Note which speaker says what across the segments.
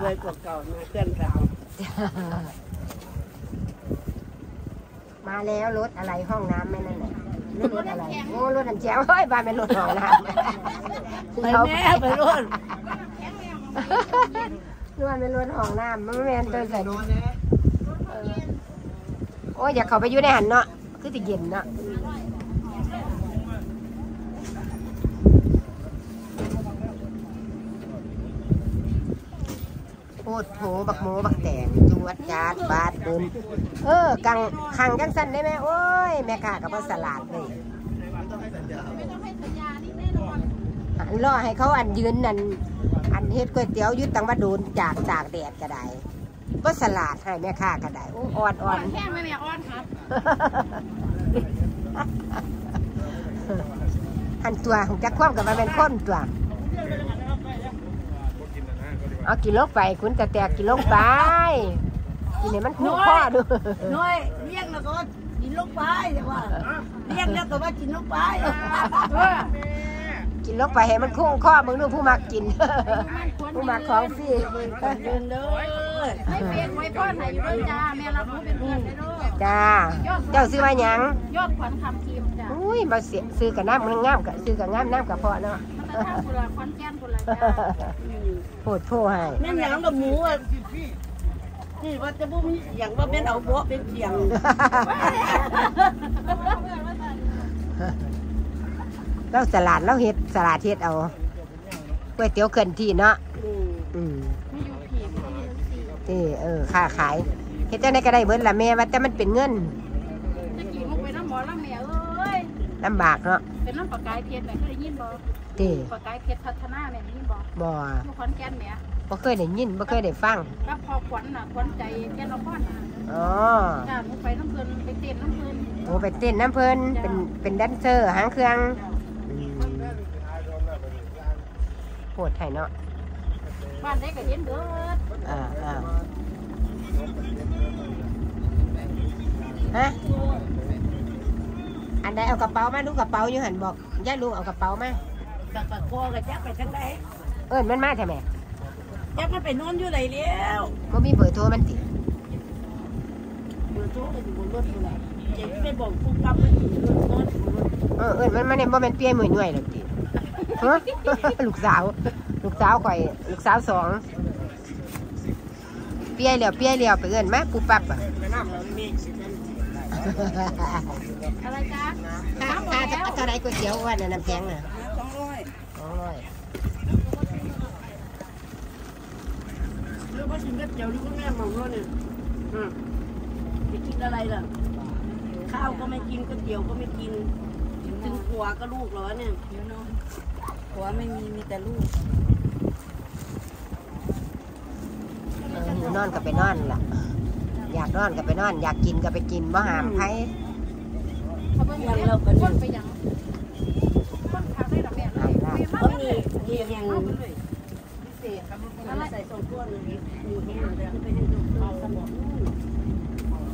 Speaker 1: รวยกว่าเก่านะเพื่อนเรา
Speaker 2: มาแล้วรถอะไรห้องน้ำแม่นั่นน่ะรถอะไรโอ้รถอันแจ๋วเฮ้ยบ้านเป็นรถห้องน้ำ
Speaker 1: ไปแม่ไปรุ่น
Speaker 2: นวลเป็นรถห้องน้ำมันไม่แม่นตัวใส่เออโอ้ยอยากเข้าไปอยู่ในหันเนาะคือติเย็นเนาะ พดโผบักโมบักแตงจวดจาดบาดเดินเออกังคังจังสันได้ไหมโอ้ย แม่ค้ากับว่าสลัดเลยอันรอให้เขาอันยืนนั่นอันเฮ็ดก๋วยเตี๋ยวยุดตังว่าโดนจากตากแดดก็ได้ก็สลัดให้แม่ค้าก็ได้อ้อ่อนอ่อน
Speaker 3: แค่ไม่แม่อ้อนครับ
Speaker 2: หันตัวของจักความกับมันเป็นคนตัว เอากินลงไปคุณแต่แต่กินลงไปกินเนี่ยมันคุ้มข้อดู
Speaker 1: น้อยเลี้ยงแล้วก็กินลงไปแต่ว่าเลี้ยงแล้วก็ว่ากินลงไป
Speaker 2: กินลงไปให้มันคุ้มข้อมึงดูผู้มักกินผู้มักของฟรี
Speaker 1: เดินเด้อ
Speaker 3: ไม่เปลี่ยนไว้พ่อไหนอยู่ด้วยจ้าแม่รับรู้เป็นเพื่อนได้ด้วย
Speaker 2: จ้า เจ้าซื้อมาหยัง
Speaker 3: ยอดขวัญคำทีมจ้า
Speaker 2: อุ้ยมาเสียซื้อกับน้ำมันงามกับซื้อกับงามน้ำกับพอเนาะ
Speaker 3: มันจะทำกุหลาบขวัญแก้นกุหลาบจ้า
Speaker 2: โพดโพให้
Speaker 1: แม่นหยังกับหมูอะนี่ว่าจะบุ้มอย่างว่าเป็นเอาเบาะเป็นเสียง
Speaker 2: เราสลัดเราเฮ็ดสลัดเฮ็ดเอาก๋วยเตี๋ยวเกินที่เนาะ
Speaker 1: อืม
Speaker 2: อืม
Speaker 3: ไม่อยู่ผีไม่อยู่สี่
Speaker 2: นี่เออ ค่าขาย เฮ็ดจังไดก็ได้เบิดละแม่ว่าแต่มันเป็นเงิน
Speaker 3: จะกี่มุกไปน้ำหมอน้ำแม่เอ้ย
Speaker 2: ลำบากเนาะ
Speaker 3: เป็นน้ำปากกายเพชรแม่เคยได้ยินบ่
Speaker 2: ติ
Speaker 3: ปากกายเพชรพัฒนาแม่ได้ยินบ่
Speaker 2: บ่
Speaker 3: อยู่ขอนแก่นแม่
Speaker 2: บ่เคยได้ยินบ่เคยได้ฟัง
Speaker 3: รับพอขวัญน่ะขวัญใจแก่นละครน่ะ
Speaker 2: อ๋อ
Speaker 3: จ้าหนูไปน้ำเพลินไปเต้นน้ำเพลิน
Speaker 2: โอ้ไปเต้นน้ำเพิ่นเป็นเป็นแดนเซอร์หางเครื่องอืมโหดไทยเนาะ
Speaker 3: บ้านได้ก็เห็นเบิด
Speaker 2: อ่าอ่า ฮะอันใดเอากระเป๋ามาลูกกระเป๋าอยู่หันบอกย่าลุงเอากระเป๋ามา
Speaker 1: กับปากคอกับจักไปทางใด
Speaker 2: เอิ้นมันมาแท้แม่
Speaker 1: จักมันไปนอนอยู่ไหนแล้ว
Speaker 2: บ่มีเบอร์โทรมันติ
Speaker 1: เบอร์โทรก็อยู่บนรถอยู่แหละเจ๊ไปบอกผู้กำมันอยู่รถนอนอยู่บนรถ
Speaker 2: เออเอิ้นมันมาเนี่ยบ่แม่นเปียมือหน่วยหรอกติฮะลูกสาว ลูกสาวข่อย ลูกสาวสอง เปียเหลียวเปียเหลียวไปเอิ้นมาปุ๊บปั๊บอะ
Speaker 1: เราเมฆสิท่าน
Speaker 3: อะไรจ้า
Speaker 2: ค่าค่าจะเท่าไรก๋วยเตี๋ยววันน่ะน้ำแข็งน่ะ
Speaker 1: สองร้อย
Speaker 2: สองร้อย
Speaker 1: หรือว่ากินก๋วยเตี๋ยวนี่ก็แม่มองว่าเนี่ยอืมไปกินอะไรล่ะ ข้าวก็ไม่กินก๋วยเตี๋ยวก็ไม่กินคิดถึงผัวก็ลูกเหรอเนี่ยเดี๋ยวน้องผัวไม่มีมีแต่ลูก
Speaker 2: เออหิว นอนก็ไปนอนล่ะ อยากนอนก็ไปนอน อยากกินก็ไปกินบ่หามไผ
Speaker 3: เขาเพิ่งเรียนคนไปยังคนพาได้หรอแม่
Speaker 2: หามลาบ
Speaker 1: ก็มีมีอย่างพิเศษอะไรใส่ส่งตัวหนึ่งมีแห้งเลยไปให้ดูเอาสมอง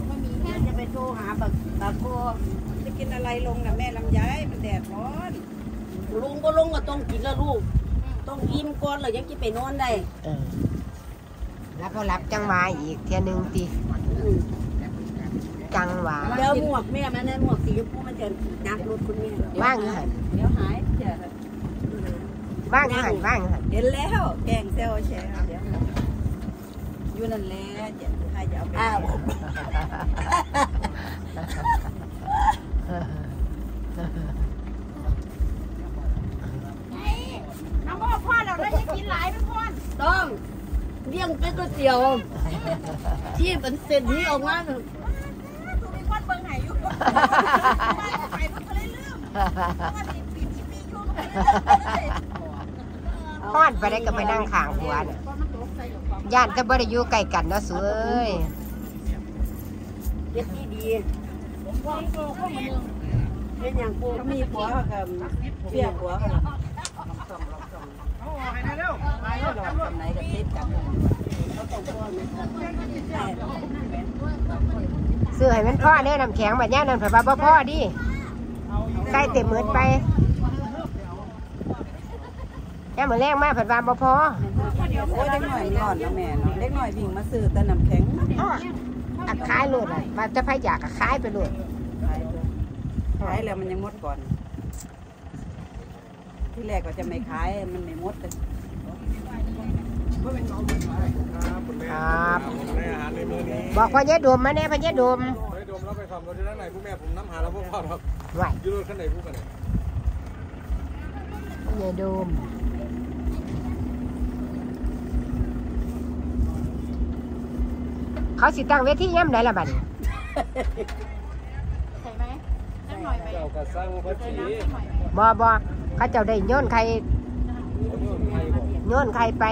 Speaker 3: มันมีแค่
Speaker 1: จะไปโทรหาบักตาโกจะกินอะไรลงนะแม่ลำไยมันแดดร้อนลุงก็ลงก็ต้องกินแล้วลูก ต้องอิ่มก่อนเลยยังจะไปนอนได้
Speaker 2: เออ แล้วก็รับจังหวะอีกเทียหนึงติ
Speaker 1: อืม
Speaker 2: จังหวะ
Speaker 1: เดี๋ยวหมวกแม่มันนั่นหมวกสีชมพูมันจะนักรถคุณแม่
Speaker 2: ว่างอยู่หัน
Speaker 1: เดี๋ยวหายเดี๋ยว
Speaker 2: ว่างอยู่หันว่างอยู่หัน
Speaker 1: เห็นแล้วแกงเซลแชร์เดี๋ยวอยู่นั่นแหละจะใครจะเอาไปอ้าว
Speaker 3: น้ำพ่อพ่อเราได้ยังกินหลายเป็นพ่อ
Speaker 1: ต้อง เลี้ยงเป็นก๋วยเตี๋ยว ที่เป็นเส้นนี้ออกมา
Speaker 3: ถูกมีคนเบิ่งไหนอยู่บ้านไปเพิ่งก็เลยลืมว่ามีปีมีปีอยู่ก็ไม่ได้
Speaker 2: ฮ้อนไปได้ก็ไปนั่งข้างหัวน่ะ
Speaker 3: เพราะมันตกใส่หลวงพ่อ
Speaker 2: ย่านจะบ่ได้อยู่ใกล้กันเนาะสวย
Speaker 1: เฮ็ดที่ดีเป็นอย่างกูมีผัวกับเปียผัวกับติดกันเขาต้องพ่อไหม
Speaker 2: ซื้อให้มันพ่อเด้อน้ำแข็งบัดย่านั่นเพิ่นว่าบ่พ่อดิใส่เต็มมือไปย่ามื้อแรงมาเพิ่นว่าบ่พอ
Speaker 3: เดี๋ยวโอ้ยเด็กหน่อยร้อนนะแม่เนาะเด็กหน่อยวิ่งมาซื้อแต่น้ำแข็ง
Speaker 2: อ้ออักขายโลดอะมาจะพายอยากอะขายไปโลด
Speaker 3: ขายเลยขายแล้วมันยังหมดก่อน ที่แรกก็จะไม่ขายมันไม่หมดเลย
Speaker 2: ครับ
Speaker 4: ในอาหารในมื้อนี้
Speaker 2: บอกพ่อเยดมมาแน่พ่อเยดม
Speaker 4: ไปดมแล้วไปขับรถที่ด้านไหนผู้แม่ผมน้ำหาแล้วพวกพ่อครับ
Speaker 2: ไหว
Speaker 4: อยู่รถคันไหนผู้กันไหน
Speaker 2: พ่อเยดมเขาสิตั้งเวทีย่ำไหนล่ะบัดนี้
Speaker 3: ใช่ไหมสักหน่อยไหม
Speaker 4: เจ้ากระสังพัชี
Speaker 2: บอบอ เขาเจ้าได้โย้อนใคร
Speaker 4: เขาโยนไทยบอก
Speaker 2: โย้อนใครไป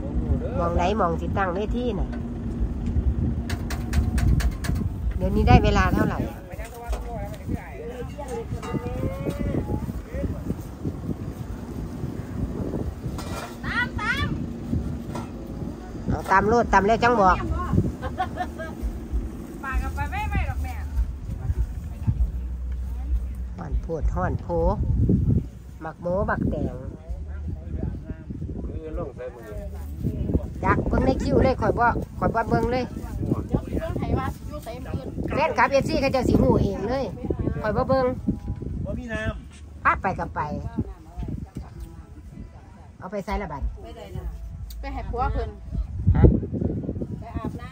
Speaker 4: ผมอยู่เด้อ
Speaker 2: มองไหนมองสิตั้งเวทีน่ะเดี๋ยวนี้ได้เวลาเท่าไหร่
Speaker 3: ตามตาม
Speaker 2: เอาตามโลดตามแล้วจังบอก
Speaker 3: ปากกับไปไม่ไม่หรอกแม่
Speaker 2: ห่อนโพดห่อนโพ หมักโมบักแดง
Speaker 4: คือลงใส่มือ
Speaker 2: จักเบิ่งในคิวเลยข่อยบ่ข่อยบ่เบิ่งเลย
Speaker 3: เดี๋ยวพี่เบิ้งไห้ว่าอยู่ใส่มือ
Speaker 2: แม่นครับเอฟซีเขาเจะสิหูเองเลยข่อยบ่เบิ่ง
Speaker 4: ว่ามีน้
Speaker 2: ป้าไปกับไป เอาไปใส่ละบัด
Speaker 3: ไปไหนนะไปให้ผัวเพิ่น
Speaker 2: ฮะ
Speaker 3: ไปอาบน้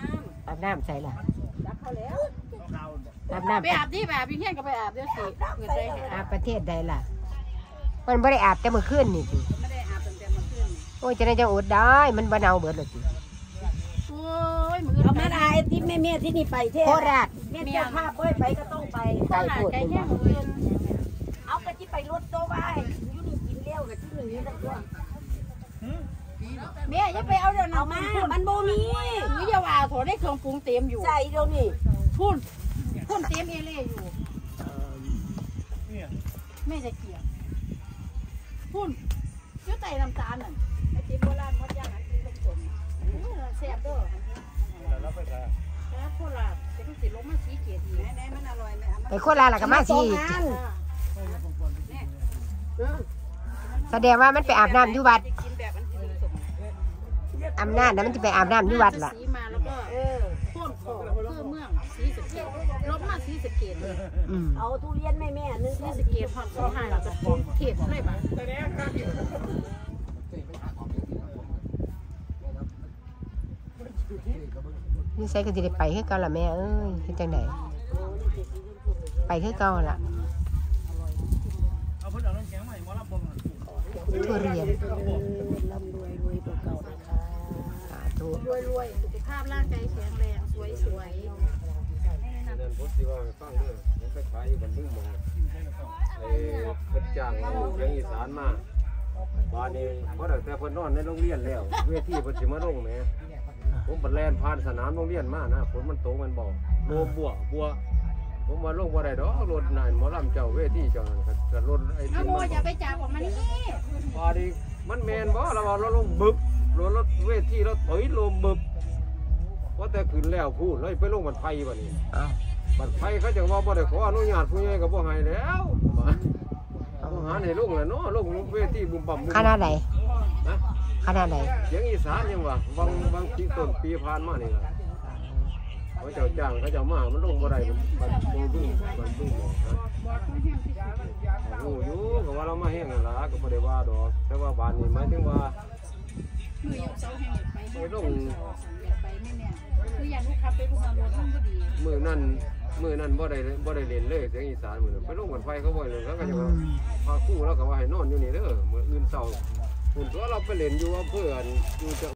Speaker 2: อาบน้ำใส่ละำ
Speaker 3: รับเขาแล้ว
Speaker 2: อาบ
Speaker 3: ไป
Speaker 2: น้ำ
Speaker 3: อาบดิไปอาบพี่เฮียนก็ไปอาบเดี๋ยวสิเปิดได้ให้
Speaker 2: อาบประเทศใดล่ะ มันบ่ได้อาบแต่เมื่อคืนนี่สิ
Speaker 3: ไม่ได้อาบตั้งแต่เมื่อคืนนี่
Speaker 2: โอ้ยจะได้จังอดได้ มันบ่เนาเบิดเลยสิ
Speaker 3: โอ้ยมือ
Speaker 1: เอามาได้ที่แม่แม่ที่นี่ไปเท่
Speaker 2: โคราช
Speaker 1: แม่เจ้าภาพเอ้ยไปก็ต้องไป
Speaker 2: ไก่
Speaker 3: หลา
Speaker 2: พูด
Speaker 3: ไก่
Speaker 2: เป็น
Speaker 3: แย่
Speaker 2: บ่
Speaker 3: มือ
Speaker 1: เอากะที่ไปรถโตไว้อยู่นี่กินเลี้ยวกับที่หนึ่งนี่ละตัว
Speaker 3: แม่อย่าไปเอาเดี๋ยว
Speaker 1: เอา
Speaker 3: เอา
Speaker 1: มา
Speaker 3: มา
Speaker 1: มันโบมี
Speaker 3: หรืออย่าว่าโถได้เครื่องปรุงเต็มอยู่
Speaker 1: ใส่เดี๋ยวนี้
Speaker 3: พุ่นพุ่นเต็มเอเล่อยู่แม่จะเกลียด พุ่นอยุ่ไตน้ำตาลน่ะไอติมโบราณมดย่างอันกินลมสมแซ่บเด้อำ
Speaker 4: แล้วไปใส่
Speaker 3: แล้วโคราชจะต้องสิลงมาสีเกียรติไหนๆมันอร่อยไหม
Speaker 2: ไปโคราชแล้วก็มาสิแสดงว่ามันไปอาบน้ำอยู่วัด
Speaker 3: กินแบบอันกินลมสม
Speaker 2: อำนาจนะมันจะไปอาบน้ำอยู่วัดล่ะ
Speaker 3: สีมาแล้วก็ สีสะเกดเลย
Speaker 2: อืม
Speaker 1: เอาทุเรียนแม่แม่นึง
Speaker 3: สีสะเกดพอดเขาหายเราจะเทปเลยป่ะ
Speaker 2: นี่ใส่ก็จะได้ไปคือเก่าล่ะแม่เอ้ยเฮ็ดจังไดไปคือเก่าล่ะ
Speaker 4: เอาเพิ่นเอาน้ำแข็งใหม่มารับบ่ม
Speaker 2: ทุเรียน
Speaker 1: ร่ำรวยรวยกว่าเก่านะคะ
Speaker 2: สาธุ
Speaker 3: รวยรวยสุขภาพร่างกายแข็งแรงสวยสวย
Speaker 4: นั่นผมสิว่าฟังเด้อผมไปขายอยู่บนบึ้งหมองไอ้เพิ่นจ้างเอาเสียงอีสานมาบ้านนี้บ่ได้แต่เพิ่นนอนในโรงเรียนแล้ว เวทีเพิ่นสิมาลงแหมผมบัดแล่นผ่านสนามโรงเรียนมานะฝนมันตกมันบ่โลบัวบัว ผมมาลงบ่ได้ดอกรถนายหมอลำเจ้าเวทีเจ้านั่นก็จะรถไอ้
Speaker 3: น้า
Speaker 4: ที่
Speaker 3: โม
Speaker 4: มัน
Speaker 3: อย่าไปจับออกมานี่
Speaker 4: พอดีมันแมนบ่เราว่าเราลงบึบรถรถเวทีเราถอยลมบึบว่าแต่ขึ้นแล้วพูดเลยไปลงบันไฟบัดนี้
Speaker 2: เอ้า
Speaker 4: บันไฟเขาจังว่าบ่ได้ขออนุญาตผู้ใหญ่ก็บ่ให้แล้วมาต้องหาให้ลงแล้วเนาะลงเวทีบุมบั่มบุ้ม
Speaker 2: คณะไหน
Speaker 4: นะ
Speaker 2: คณะไหน
Speaker 4: เสียงอีสานยังว่าบางบางปีต้นปีผ่านมานี่ล่ะเขาเจ้าจ้างเขาเจ้ามามันลงบ่ได้มันมันบึ้งบึ้งมันบึ้งหมอกนะโอ้อยู่ก็ว่าเรามาแห้งนั่นล่ะก็บ่ได้ว่าดอกแต่ว่าบ้านนี้หมายถึงว่า
Speaker 3: มืออยู่เสาแห่งไป
Speaker 4: ไปลง
Speaker 3: อยากไปแม่แม่คืออยากลูกค้าไปลูกมารถมันก็ดี
Speaker 4: มื้อนั้นมื้อนั้นบ่ได้บ่ได้เล่นเลยเสียงอีสานมื้อนั้นไปลงกันไฟเขาบ่เลยเขาก็จะว่าพาคู่แล้วก็ว่าให้นอนอยู่นี่เด้อมื้ออื่นเช้าคุณตัวเราไปเล่นอยู่อำเภออันอยู่จัง